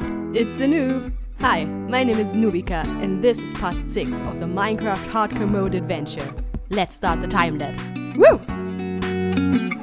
up? It's the noob. Hi, my name is Noobika, and this is part 6 of the Minecraft Hardcore Mode adventure. Let's start the time lapse. Woo!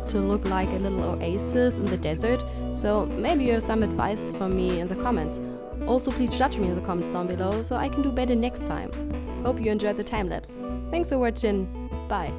House to look like a little oasis in the desert, so maybe you have some advice for me in the comments. Also, please judge me in the comments down below so I can do better next time. Hope you enjoyed the time lapse. Thanks for watching. Bye.